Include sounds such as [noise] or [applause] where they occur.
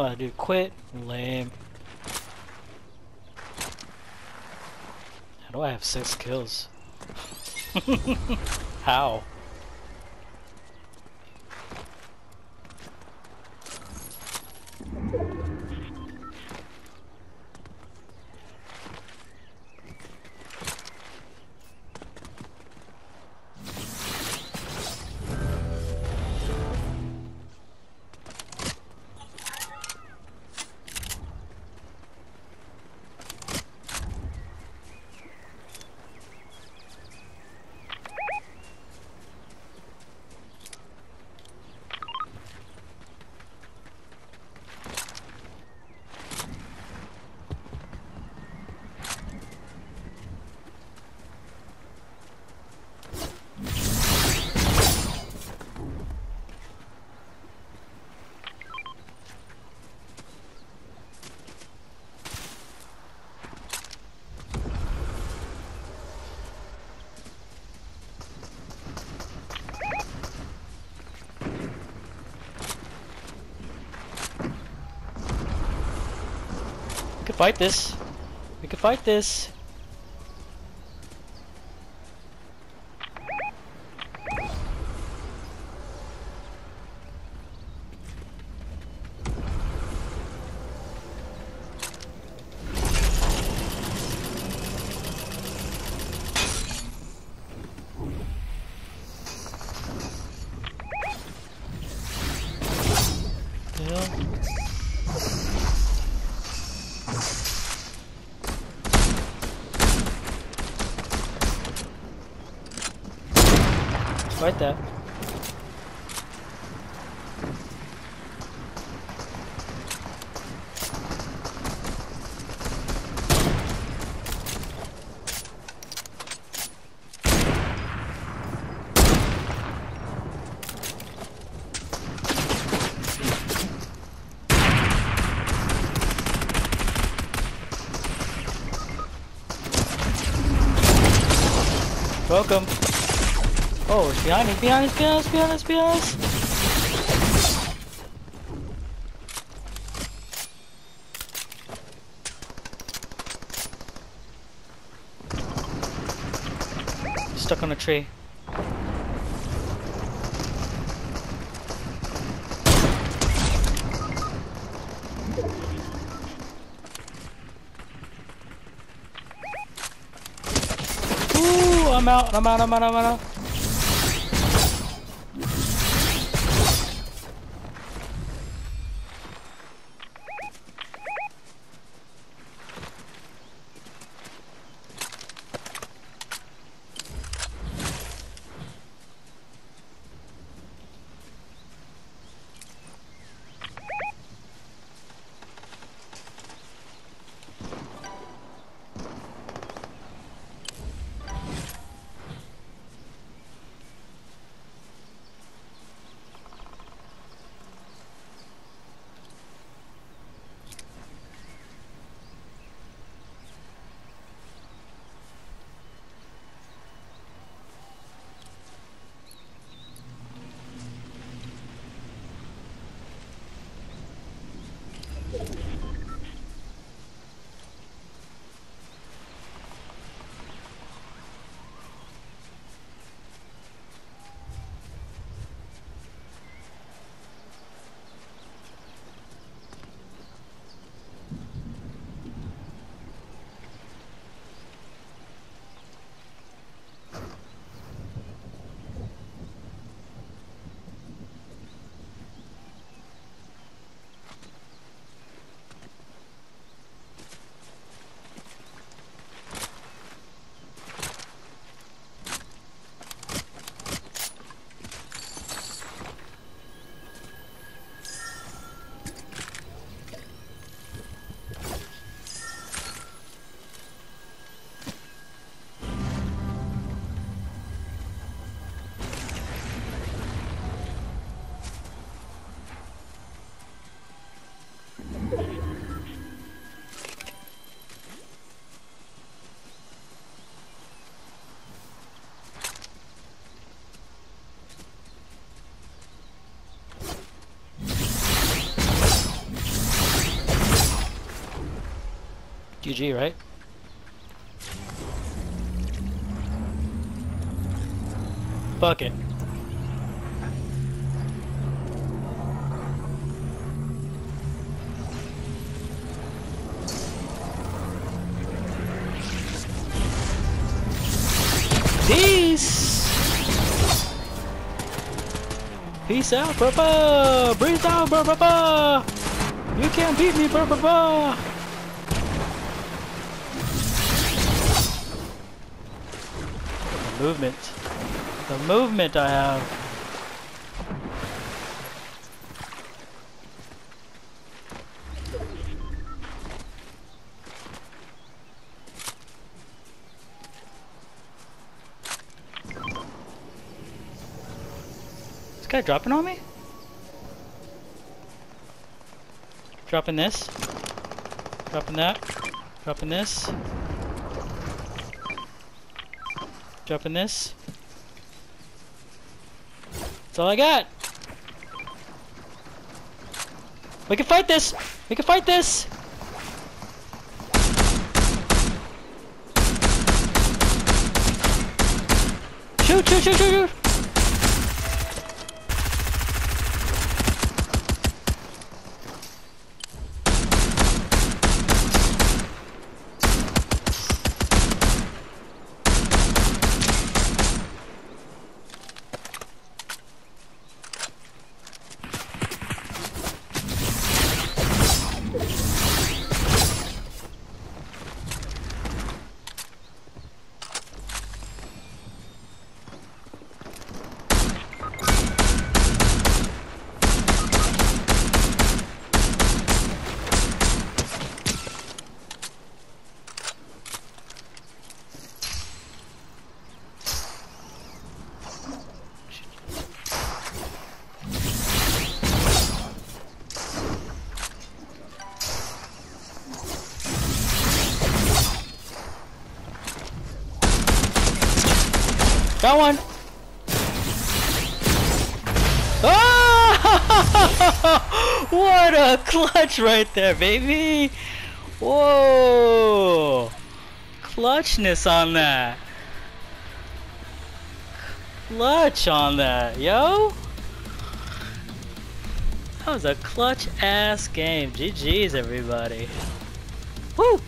Oh, dude, quit. Lame. How do I have six kills? [laughs] How? Could fight this. We could fight this. Fight that. Welcome. Oh, it's behind us, behind us, behind us, behind us, behind us. Stuck on a tree. Ooh, I'm out, I'm out, I'm out, I'm out. GG, right? Fuck it. Peace! Peace out, brother! Breathe down, brother! You can't beat me, brother! Movement. The movement I have. This guy dropping on me? Dropping this. Dropping that. Dropping this. Dropping this. That's all I got. We can fight this! We can fight this! Shoot, shoot, shoot, shoot, shoot! Got one. Oh! [laughs] what a clutch right there, baby. Whoa. Clutchness on that. Clutch on that, yo. That was a clutch ass game. GG's, everybody. Woo!